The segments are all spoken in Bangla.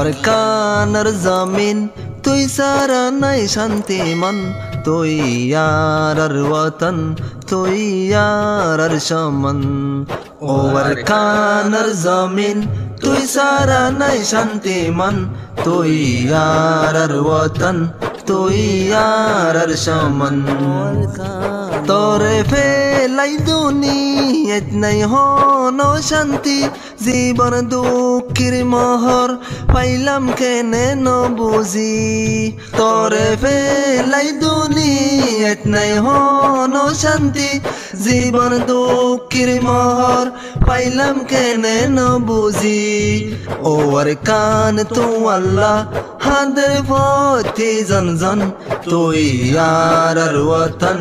আর কানার জমিন, তুই সারা নাই শান্তি মন। তুই আর ওয়াতন, তুই আর সমন। ও আর কানার জমিন, তুই সারা নাই শান্তি মন। তুই আর ওয়াতন তুই আর সমন। তোরে ফেলাই দুনিয়াত নাই হনো শান্তি, জীবন দুঃখের মহর পাইলাম কেনে ন বুঝি। তোরে ফেলাই দুনিয়াত নাই হনো শান্তি, জীবন দুঃখের মহর পাইলাম কেনে ন বুঝি। ও আর কান তো আল্লাহ হাদের পথে জন জন তুই আর ওয়াতন,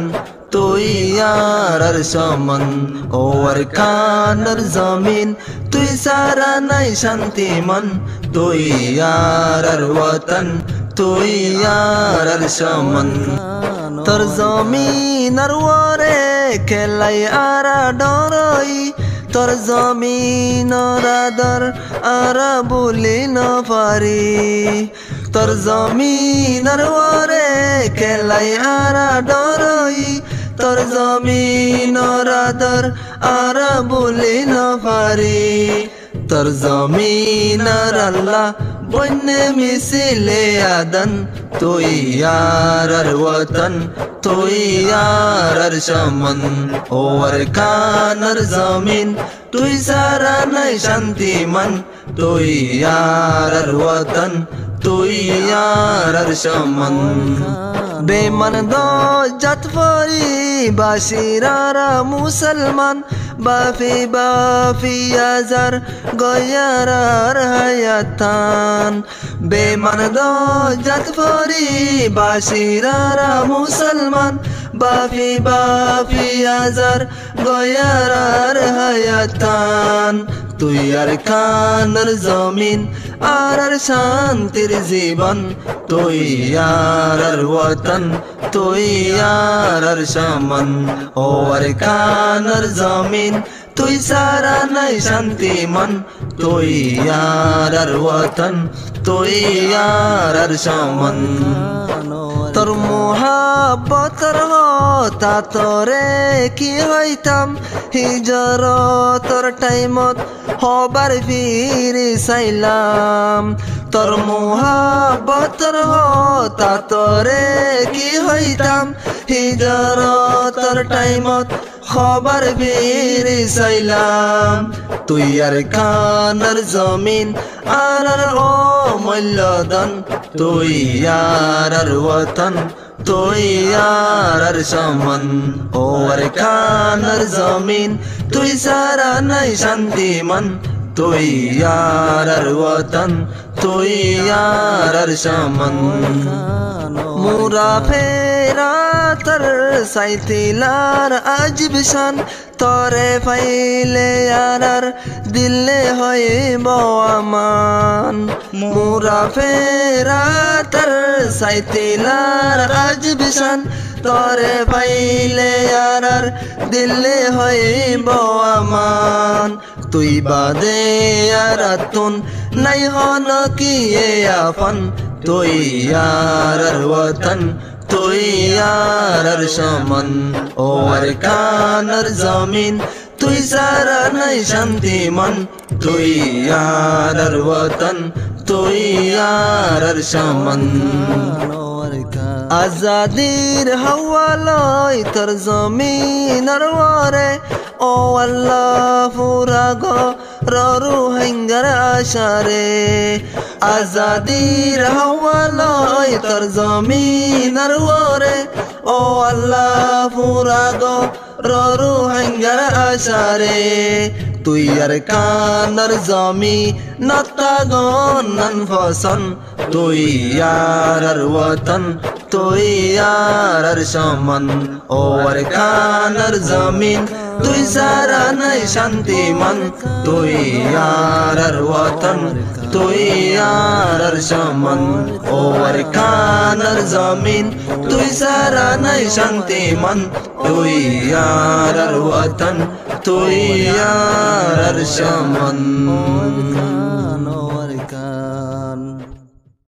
তুই আর সমন। ও আর কানার জমিন, তুই সারা নাই শান্তি মন। তুই আর ওয়াতন, তুই আর সমন। তোর জমিন আর ওরে খেলাই আর ডরই, তোর জমিন রাদর আর বলি না পারি। তোর জমিন আর ওরে খেলাই আর ডরই। তোর জমিন রাদর আর বলি না পারি। তোর জমিন আর আল্লাহ বন্যে মিছিলে আদন। তুই আর ওতন তুই আর সমন। ও আর কানার জমিন, তুই সারা নাই শান্তি মন তুই আর ওতন बेमन दो जतवरी बाशिरारा मुसलमान बाफी बाफी याजर गोयारार हयातान बेमनदो जतवरी बाशिरारा मुसलमान बाफी बाफी याजर गोयारार हयातान তুই আর কানার জমিন আর আর শান্তির জীবন, তুই আর আর ওয়াতন, তুই আর আর সমন। ও আর কানার জমিন, তুই সারা নাই শান্তি মন, তুই আর আর ওয়াতন, তুই আর আর সমন। তোর মোহাবতর হতা তোরে, কি হইতাম? হিজর তোর টাইমত হবার ফিরি চাইলাম তোর মোহাবতর হতা তোরে কি হইতাম? হিজর তোর টাইমত খবর ফিরি চাইলাম তুই আর কানার জমিন মূল্যদন তুই ওতন তুই আর সমন ও আর জমিন, তুই সারা নাই শান্তি মন। তুই আর ওতন তুই আর সমন। মুরা ফেরা তর সাইতিলার আজব শান, তরে ফাইলে আর দিলে হয়ে বামান মুরা ফেরা তর সাইতিলার আজব শান তরে ফাইলে আর দিলে হয়ে বামান তুই বাদে আর তুন নাই হন কি আফন। তুই আর ওতন তুই আর সমন। ও আর কানার জমিন, তুই সারা নাই শান্তি মন তুই আর ওতন তুই আর সমন আজাদির হাওয়ালয় তোর জমিনার ওরে ও আল্লাহ ফুরা গো ররু হাঙ্গার আশারে আজাদির হাওয়ালয় তোর জমিনার ওরে ও আল্লাহ ফুরা গো ররু হাঙ্গার আশারে তুই আর কানার জমি, নতা গনন ফসন। তুই আর ওতন তুই আর ও আর জমিন তুই সারা নাই শান্তি মন। তুই আর ওতন তুই আর সমন। ও আর কানার জমিন তুই সারা নাই শান্তি মন। তুই আর তুই আর সমন।